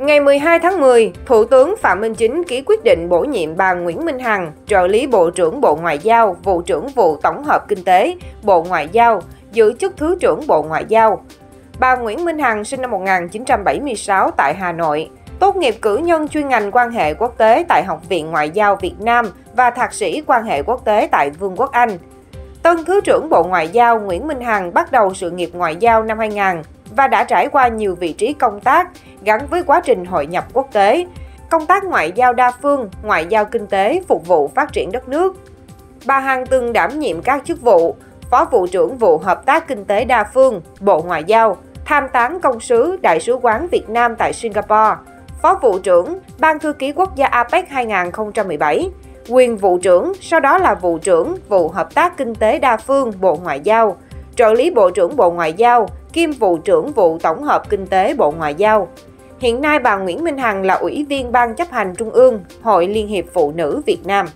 Ngày 12 tháng 10, Thủ tướng Phạm Minh Chính ký quyết định bổ nhiệm bà Nguyễn Minh Hằng, trợ lý Bộ trưởng Bộ Ngoại giao, vụ trưởng vụ tổng hợp kinh tế, Bộ Ngoại giao, giữ chức Thứ trưởng Bộ Ngoại giao. Bà Nguyễn Minh Hằng sinh năm 1976 tại Hà Nội, tốt nghiệp cử nhân chuyên ngành quan hệ quốc tế tại Học viện Ngoại giao Việt Nam và thạc sĩ quan hệ quốc tế tại Vương quốc Anh. Tân Thứ trưởng Bộ Ngoại giao Nguyễn Minh Hằng bắt đầu sự nghiệp ngoại giao năm 2000 và đã trải qua nhiều vị trí công tác gắn với quá trình hội nhập quốc tế, công tác ngoại giao đa phương, ngoại giao kinh tế phục vụ phát triển đất nước. Bà Hằng từng đảm nhiệm các chức vụ Phó vụ trưởng vụ hợp tác kinh tế đa phương, Bộ Ngoại giao, tham tán công sứ Đại sứ quán Việt Nam tại Singapore, Phó vụ trưởng Ban thư ký quốc gia APEC 2017, quyền vụ trưởng, sau đó là vụ trưởng vụ hợp tác kinh tế đa phương Bộ Ngoại giao, trợ lý Bộ trưởng Bộ Ngoại giao, kiêm vụ trưởng vụ tổng hợp kinh tế Bộ Ngoại giao. Hiện nay bà Nguyễn Minh Hằng là ủy viên Ban chấp hành Trung ương, Hội Liên hiệp Phụ nữ Việt Nam.